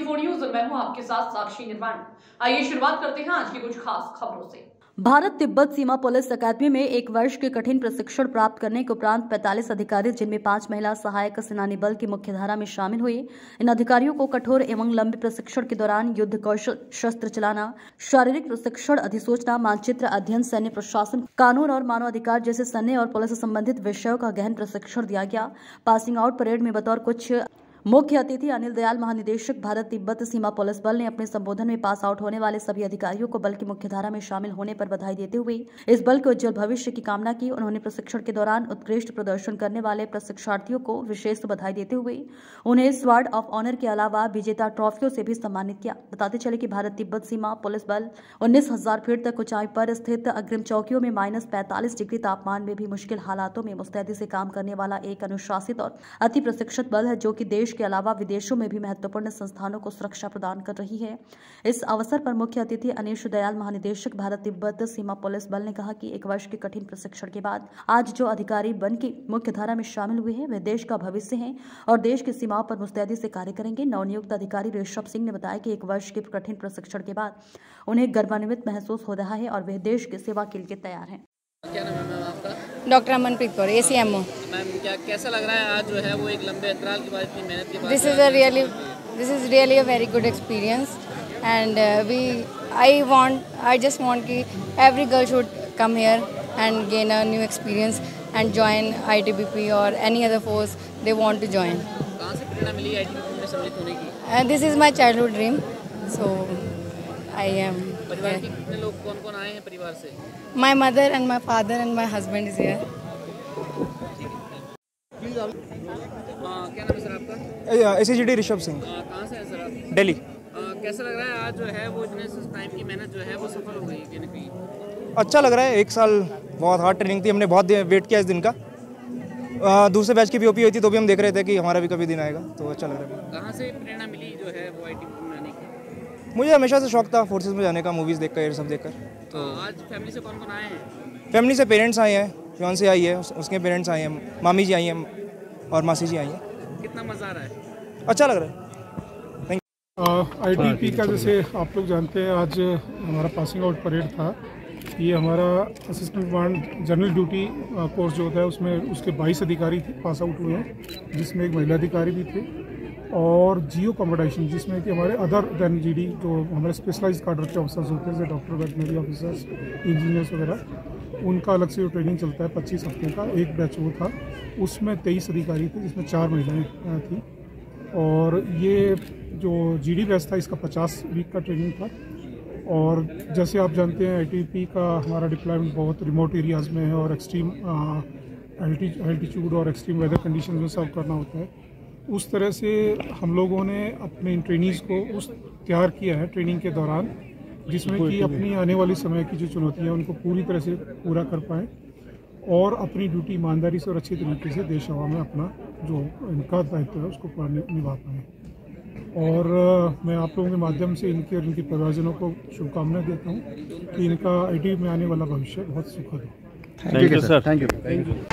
Today 24 news और मैं आपके साथ साक्षी निर्माण आइए शुरुआत करते आज की कुछ खास खबरों से। भारत तिब्बत सीमा पुलिस अकादमी में एक वर्ष के कठिन प्रशिक्षण प्राप्त करने के उपरांत 45 अधिकारी, जिनमें पाँच महिला सहायक सेनानी बल की मुख्यधारा में शामिल हुए इन अधिकारियों को कठोर एवं लंबे प्रशिक्षण के दौरान युद्ध कौशल, शस्त्र चलाना, शारीरिक प्रशिक्षण अधिसूचना, मानचित्र अध्ययन, सैन्य प्रशासन, कानून और मानवाधिकार जैसे सैन्य और पुलिस संबंधित विषयों का गहन प्रशिक्षण दिया गया। पासिंग आउट परेड में बतौर कुछ मुख्य अतिथि अनिल दयाल, महानिदेशक भारत तिब्बत सीमा पुलिस बल ने अपने संबोधन में पास आउट होने वाले सभी अधिकारियों को बल की मुख्यधारा में शामिल होने पर बधाई देते हुए इस बल के उज्जवल भविष्य की कामना की। उन्होंने प्रशिक्षण के दौरान उत्कृष्ट प्रदर्शन करने वाले प्रशिक्षार्थियों को विशेष बधाई देते हुए उन्हें स्वार्ड ऑफ़ ऑनर के अलावा विजेता ट्रॉफियों से भी सम्मानित किया। बताते चले कि भारत तिब्बत सीमा पुलिस बल उन्नीस हज़ार फीट तक ऊंचाई पर स्थित अग्रिम चौकियों में माइनस पैंतालीस डिग्री तापमान में भी मुश्किल हालातों में मुस्तैदी से काम करने वाला एक अनुशासित और अति प्रशिक्षित बल है, जो कि देश देश के अलावा विदेशों में भी महत्वपूर्ण संस्थानों को सुरक्षा प्रदान कर रही है। इस अवसर पर मुख्य अतिथि अनिश दयाल, महानिदेशक भारत तिब्बत सीमा पुलिस बल ने कहा कि एक वर्ष के कठिन प्रशिक्षण के बाद आज जो अधिकारी बन की मुख्य धारा में शामिल हुए हैं, वे देश का भविष्य है और देश की सीमाओं पर मुस्तैदी से कार्य करेंगे। नवनियुक्त अधिकारी ऋषभ सिंह ने बताया कि एक वर्ष के कठिन प्रशिक्षण के बाद उन्हें गर्वान्वित महसूस हो रहा है और वे देश की सेवा के लिए तैयार हैं। Doctor Amanpreet Kaur A C M O ma'am क्या कैसा लग रहा है आज जो है वो एक लंबे अंतराल के बाद इतनी मेहनत के बाद this is a really this is really a very good experience and we I want I just want कि every girl should come here and gain a new experience and join I T B P और any other force they want to join कहाँ से प्रेरणा मिली आई में परिवार के कितने लोग कौन कौन आए हैं परिवार से? My mother and my father and my husband is here क्या नाम है सर आपका? S D Rishabh Singh. हाँ, कहाँ से हैं सर आप? दिल्ली। हाँ, कैसा लग रहा है आज जो है वो इतने टाइम की मेहनत जो है वो सफल हो गई है कहीं ना कहीं? अच्छा लग रहा है एक साल बहुत हार्ड ट्रेनिंग थी हमने बहुत वेट किया इस दिन का। आ, दूसरे बैच की पीओपी हुई थी तो भी हम देख रहे थे कि हमारा भी कभी दिन आएगा तो अच्छा लग रहा है। कहाँ से प्रेरणा मिली जो है वो मुझे हमेशा से शौक था फोर्सेज में जाने का मूवीज़ देखकर ये सब देखकर। तो आज फैमिली से कौन कौन आए हैं? फैमिली से पेरेंट्स आए हैं फियोन से आई है उसके पेरेंट्स आए हैं मामी जी आई हैं और मासी जी आई हैं। कितना मज़ा आ रहा है? अच्छा लग रहा है। आई टी पी का जैसे आप लोग जानते हैं आज हमारा पासिंग आउट परेड था। ये हमारा assistant command general duty course जो होता है उसमें उसके 22 अधिकारी थे पास आउट हुए हैं जिसमें एक महिला अधिकारी भी थे। और जियो कॉम्पिटिशन जिसमें कि हमारे अदर दैन जी डी जो हमारे स्पेशलाइज कार्डर के ऑफिसर्स होते हैं, जैसे डॉक्टर वेटनरी ऑफिसर्स इंजीनियर्स वगैरह, उनका अलग से ट्रेनिंग चलता है पच्चीस हफ़्ते का, एक बैच वो था। उसमें तेईस अधिकारी थे, जिसमें चार महिलाएँ थी। और ये जो जी डी बैच था, इसका पचास वीक का ट्रेनिंग था। और जैसे आप जानते हैं आईटीपी का हमारा डिप्लॉयमेंट बहुत रिमोट एरियाज़ में है और एक्सट्रीम एल्टीट्यूड और एक्सट्रीम वेदर कंडीशन में सर्व करना होता है। उस तरह से हम लोगों ने अपने इन ट्रेनिंग्स को उस तैयार किया है ट्रेनिंग के दौरान जिसमें कि अपनी आने वाली समय की जो चुनौतियाँ उनको पूरी तरह से पूरा कर पाएँ और अपनी ड्यूटी ईमानदारी से और अच्छी तरीके से देश हवा में अपना जो इनका दायित्व है उसको निभा पाएँ। और मैं आप लोगों के माध्यम से इनके और इनके परिवारजनों को शुभकामनाएँ देता हूँ कि इनका आई में आने वाला भविष्य बहुत सुखद हो। Thank you sir thank you thank you